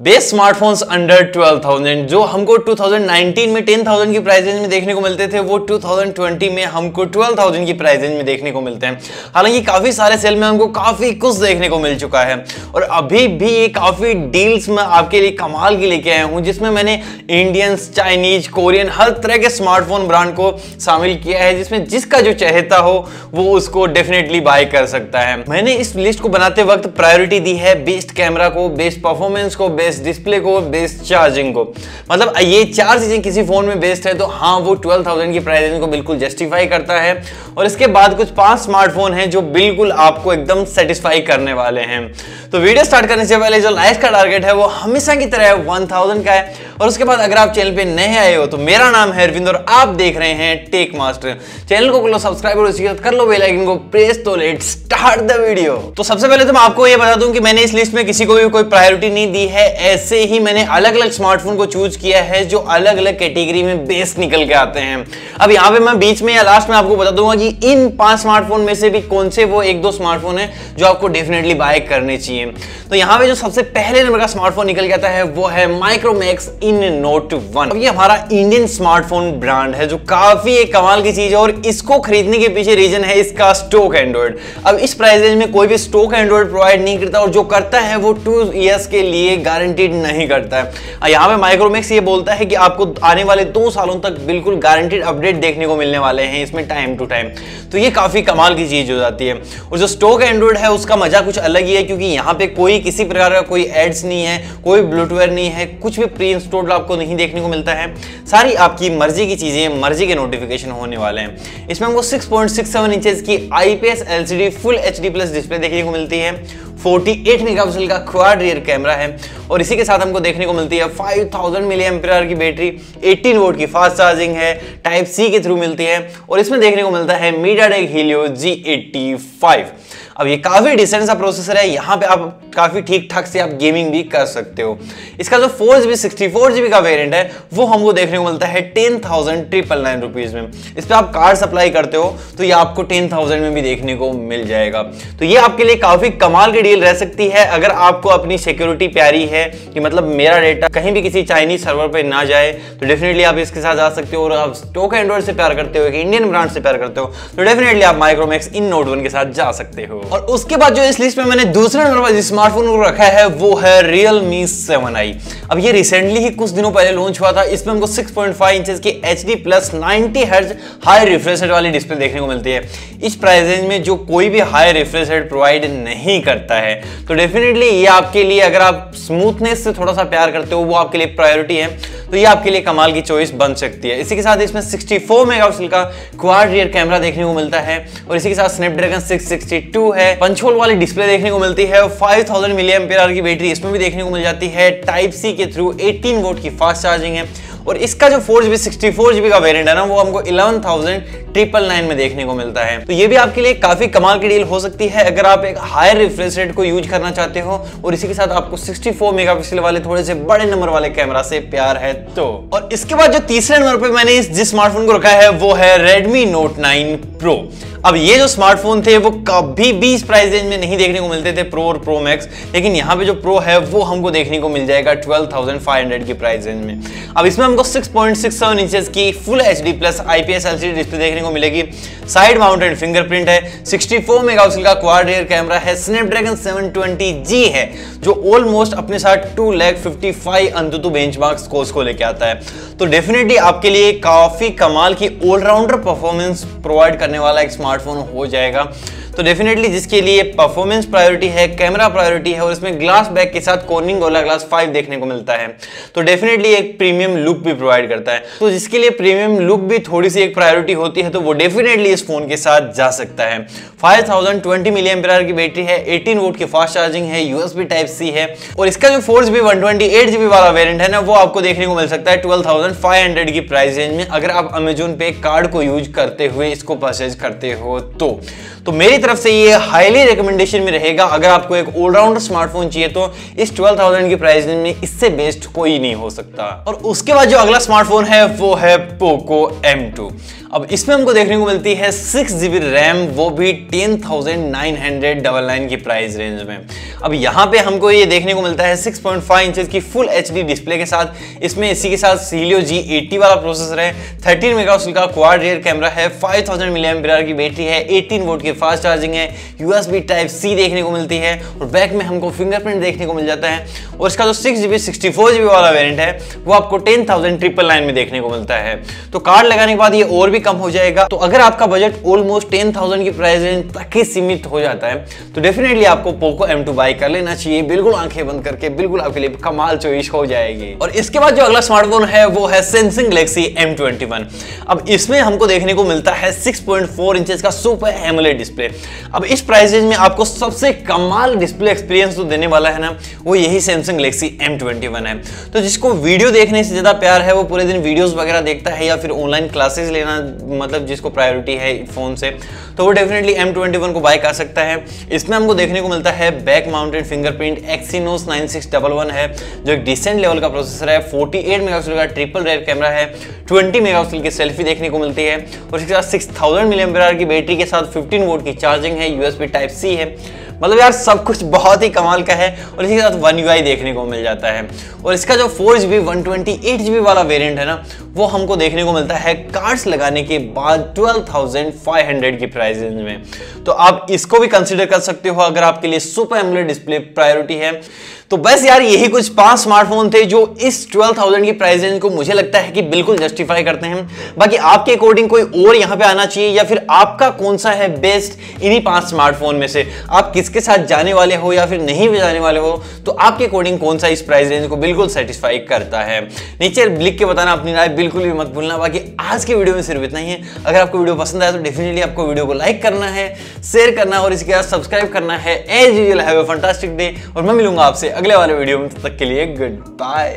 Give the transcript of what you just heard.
Best smartphones under 12,000 जो हमको 2019 में 10,000 की प्राइस रेंज में देखने को मिलते थे वो 2020 में हमको 12,000 की प्राइस रेंज में देखने को मिलते हैं। हालाँकि काफ़ी सारे सेल में हमको काफ़ी कुछ देखने को मिल चुका है। और अभी भी ये काफ़ी डील्स में आपके लिए कमाल की लेके आया हूँ जिसमें मैंने इंडियंस चाइनीज़ कोरियन हर तरह के स्मार्टफ़ोन ब्रांड को शामिल किया है जिसमें जिसका जो चाहता हो वो उसको डेफिनेटली बाय कर सकता है। मैंने इस लिस्ट को बनाते वक्त प्रायोरिटी दी है बेस्ट कैमरा को बेस्ट परफॉर्मेंस को बेस्ट बेस्ट डिस्प्ले को बेस्ट चार्जिंग को। मतलब ये चार चीज़ें किसी फ़ोन में बेस्ट है तो हाँ वो 12,000 की प्राइस को बिल्कुल जस्टिफाई करता है। और इसके बाद कुछ पाँच स्मार्टफ़ोन हैं जो बिल्कुल आपको एकदम सेटिस्फाई करने वाले हैं। तो वीडियो स्टार्ट करने से पहले जो लाइक का टारगेट है वो हमेशा की तरह वन थाउज़ेंड का है। और उसके बाद अगर आप चैनल पे नए आए हो तो मेरा नाम है अरविंद और आप देख रहे हैं टेक मास्टर चैनल को कर लो सब्सक्राइब और कर लो बेल आइकन को प्रेस तो लेट स्टार्ट द वीडियो तो सबसे पहले तो मैं आपको ये बता दूँ कि मैंने इस लिस्ट में किसी को भी कोई प्रायोरिटी नहीं दी है। ऐसे ही मैंने अलग अलग स्मार्टफ़ोन को चूज़ किया है, जो अलग अलग कैटेगरी में बेस्ट निकल के आते हैं। अब यहाँ पे मैं बीच में या लास्ट में आपको बता दूँगा कि इन पाँच स्मार्टफ़ोन में से भी कौन से वो एक दो स्मार्टफ़ोन है जो आपको डेफिनेटली बाय करने चाहिए। तो यहाँ पे जो सबसे पहले नंबर का स्मार्टफ़ोन निकल के आता है, वो है माइक्रोमैक्स इन नोट वन ये हमारा इंडियन स्मार्टफ़ोन ब्रांड है, जो काफ़ी एक कमाल की चीज़ है और इसको खरीदने के पीछे रीजन है इसका स्टोक एंड्रॉइड अब इस प्राइस रेंज में कोई भी स्टोक एंड्रॉइड प्रोवाइड नहीं करता और जो करता है, वो टू ईयर्स के लिए गारंटीड नहीं करता है। यहाँ पे माइक्रोमैक्स ये बोलता है कि आपको आने वाले दो सालों तक बिल्कुल गारंटेड अपडेट देखने को मिलने वाले हैं इसमें टाइम टू टाइम तो ये काफ़ी कमाल की चीज़ हो जाती है। और जो स्टोक एंड्रॉइड है, उसका मज़ा कुछ अलग ही है, क्योंकि यहाँ पे कोई किसी प्रकार का कोई एड्स नहीं है, कोई ब्लूटूवेयर नहीं है, कुछ भी प्री इंस्टॉल्ड आपको नहीं देखने को मिलता है। सारी आपकी मर्ज़ी की चीज़ें, मर्ज़ी के नोटिफिकेशन होने वाले हैं। इसमें हमको 6.67 इंचेस की IPS LCD full HD plus display देखने को मिलती है। 48 मेगापिक्सल का क्वाड रियर कैमरा है। और इसी के साथ हमको देखने को मिलती है 5000 थाउज़ेंड की बैटरी 18 वोल्ट की फास्ट चार्जिंग है टाइप सी के थ्रू मिलती है। और इसमें देखने को मिलता है मीडिया टेक हीलियो जी अब ये काफ़ी डिसेंट सा प्रोसेसर है, यहाँ पे आप काफ़ी ठीक ठाक से आप गेमिंग भी कर सकते हो। इसका जो four GB sixty four GB का वेरियंट है, वो हमको देखने को मिलता है ten thousand triple nine rupees में। इस पर आप कार्ड सप्लाई करते हो तो ये आपको टेन थाउज़ेंड में भी देखने को मिल जाएगा। तो ये आपके लिए काफ़ी कमाल की डील रह सकती है, अगर आपको अपनी सिक्योरिटी प्यारी है, कि मतलब मेरा डेटा कहीं भी किसी चाइनीज़ सर्वर पर ना जाए तो डेफिनेटली आप इसके साथ जा सकते हो और आप स्टोक एंड्रॉइड से प्यार करते हो इंडियन ब्रांड से प्यार करते हो तो डेफिनेटली आप माइक्रोमैक्स इन नोट वन के साथ जा सकते हो। और उसके बाद जो इस लिस्ट में मैंने दूसरे नंबर पर स्मार्टफ़ोन को रखा है, वो है Realme 7i अब ये रिसेंटली ही कुछ दिनों पहले लॉन्च हुआ था, इसमें हमको 6.5 इंचेस की H D plus ninety hertz high refresh वाली डिस्प्ले देखने को मिलती है। इस प्राइस रेंज में जो कोई भी हाई रिफ्रेश प्रोवाइड नहीं करता है तो डेफिनेटली ये आपके लिए अगर आप स्मूथनेस से थोड़ा सा प्यार करते हो, वो आपके लिए प्रायोरिटी है तो ये आपके लिए कमाल की चॉइस बन सकती है। इसी के साथ इसमें 64 मेगापिक्सल का क्वाड रियर कैमरा देखने को मिलता है, और इसी के साथ स्नैपड्रैगन 662 है पंचोल वाली डिस्प्ले देखने को मिलती है, और 5000 थाउज़ेंड की बैटरी इसमें भी देखने को मिल जाती है। टाइप सी के थ्रू 18 वोल्ट की फास्ट चार्जिंग है और इसका जो four GB, sixty four GB का वेरियंट है ना, वो हमको इलेवन थाउज़ेंड ट्रिपल नाइन में देखने को मिलता है। तो ये भी आपके लिए काफ़ी कमाल की डील हो सकती है अगर आप एक हायर रिफ्रेश रेट को यूज़ करना चाहते हो और इसी के साथ आपको 64 मेगापिक्सल वाले थोड़े से बड़े नंबर वाले कैमरा से प्यार है तो। और इसके बाद जो तीसरे नंबर पर मैंने जिस स्मार्टफ़ोन को रखा है, वो है Redmi Note 9 Pro अब ये जो स्मार्टफ़ोन थे वो कभी भी इस प्राइस रेंज में नहीं देखने को मिलते थे प्रो और प्रो मैक्स लेकिन यहाँ पे जो प्रो है वो हमको देखने को मिल जाएगा 12,500 की प्राइस रेंज में। अब इसमें हमको 6.67 इंचेस की full H D plus IPS LCD display देखने को मिलेगी। साइड माउंटेड फिंगरप्रिंट है। 64 मेगापिक्सल का क्वाड रियर कैमरा है। स्नैपड्रैगन 720G है, जो ऑलमोस्ट अपने साथ two lakh fifty five Antutu benchmark scores को लेके आता है। तो डेफिनेटली आपके लिए काफ़ी कमाल की ऑलराउंडर परफॉर्मेंस प्रोवाइड करने वाला एक स्मार्टफ़ोन हो जाएगा। तो डेफिनेटली जिसके लिए परफॉर्मेंस प्रायोरिटी है कैमरा प्रायोरिटी है और इसमें ग्लास बैक के साथ कॉर्निंग गोला ग्लास 5 देखने को मिलता है। तो डेफिनेटली एक प्रीमियम लुक भी प्रोवाइड करता है। तो जिसके लिए प्रीमियम लुक भी थोड़ी सी एक प्रायोरिटी होती है तो वो डेफिनेटली इस फ़ोन के साथ जा सकता है। फाइव थाउज़ेंड ट्वेंटी मिलियन की बैटरी है एटीन वोट की फास्ट चार्जिंग है यूएसबी टाइप सी है और इसका जो four GB one twenty eight GB वाला वेरियंट है ना, वो आपको देखने को मिल सकता है ट्वेल्व थाउज़ेंड फाइव हंड्रेड की प्राइस रेंज में। अगर आप अमेजोन पे कार्ड को यूज़ करते हुए इसको परचेज करते हो तो। तो मेरी तरफ़ से ये हाईली रिकमेंडेशन में रहेगा। अगर आपको एक ऑलराउंडर स्मार्टफ़ोन चाहिए तो इस 12,000 की प्राइस में इससे बेस्ट कोई नहीं हो सकता। और उसके बाद जो अगला स्मार्टफ़ोन है वो है पोको M2 अब इसमें हमको देखने को मिलती है सिक्स जीबी रैम वो भी ten thousand nine hundred double nine की प्राइस रेंज में। अब यहाँ पे हमको ये देखने को मिलता है 6.5 पॉइंट फाइव इंच की फुल एच डी डिस्प्ले के साथ। इसमें इसी के साथ सीलियो जी एटी वाला प्रोसेसर है 13 मेगापिक्सल का क्वाड रियर कैमरा है फाइव थाउज़ेंड मिलियन की बैटरी है 18 वोल्ट की फास्ट चार्जिंग है यूएसबी टाइप सी देखने को मिलती है और बैक में हमको फिंगरप्रिंट देखने को मिल जाता है। और इसका जो six GB sixty four GB वाला वेरियंट है, वो आपको टेन थाउज़ेंड ट्रिपल नाइन में देखने को मिलता है। तो कार्ड लगाने के बाद ये और भी भी कम हो जाएगा। तो अगर आपका बजट ऑलमोस्ट टेन थाउज़ेंड की प्राइस रेंज तक ही सीमित हो जाता है तो डेफिनेटली आपको पोको एम टू बाई कर लेना चाहिए। बिल्कुल आँखें बंद करके, बिल्कुल आपके लिए कमाल चॉइस हो जाएगी। और इसके बाद जो अगला स्मार्टफ़ोन है, वो है Samsung Galaxy M twenty one अब इसमें हमको देखने को मिलता है सिक्स पॉइंट फोर इंचेस का सुपर एमोलेड डिस्प्ले अब इस प्राइस रेंज में आपको सबसे कमाल डिस्प्ले एक्सपीरियंस तो देने वाला है ना, वो यही Samsung Galaxy M twenty one है। तो जिसको वीडियो देखने से ज़्यादा प्यार है, वो पूरे दिन वीडियोस वगैरह देखता है या फिर ऑनलाइन क्लासेस लेना मतलब जिसको प्रायोरिटी है फ़ोन से तो वो डेफिनेटली एम ट्वेंटी वन को बाय कर सकता है। इसमें हमको देखने को मिलता है back mounted fingerprint Exynos nine six double one है, जो एक डिसेंट लेवल का प्रोसेसर है। फोर्टी एट मेगापिक्सल का ट्रिपल रेयर कैमरा है। ट्वेंटी मेगापिक्सल की सेल्फी देखने को मिलती है। और इसके साथ सिक्स थाउज़ेंड मिलियन की बैटरी के साथ फिफ्टीन वोट की चार्जिंग है। यूएसबी टाइप सी है। मतलब यार सब कुछ बहुत ही कमाल का है और इसी के साथ वन यू देखने को मिल जाता है। और इसका जो four G B one twenty eight G B वाला वेरियंट है ना, वो हमको देखने को मिलता है कार्ड्स लगाने के बाद ट्वेल्व थाउज़ेंड फाइव हंड्रेड की प्राइस रेंज में। तो आप इसको भी कंसिडर कर सकते हो अगर आपके लिए सुपर एमलेट डिस्प्ले प्रायोरिटी है। तो बस यार यही कुछ पाँच स्मार्टफ़ोन थे जो इस 12,000 की प्राइस रेंज को मुझे लगता है कि बिल्कुल जस्टिफाई करते हैं। बाकी आपके अकॉर्डिंग कोई और यहाँ पे आना चाहिए या फिर आपका कौन सा है बेस्ट इन्हीं पाँच स्मार्टफ़ोन में से? आप किसके साथ जाने वाले हो या फिर नहीं जाने वाले हो? तो आपके अकॉर्डिंग कौन सा इस प्राइस रेंज को बिल्कुल सेटिस्फाई करता है? नीचे लिख के बताना अपनी राय बिल्कुल भी मत भूलना। बाकी आज के वीडियो में सिर्फ़ इतना ही है। अगर आपको वीडियो पसंद आया तो डेफिनेटली आपको वीडियो को लाइक करना है शेयर करना और इसके बाद सब्सक्राइब करना है। As usual a fantastic day और मैं मिलूँगा आपसे अगले वाले वीडियो में तब तक के लिए गुड बाय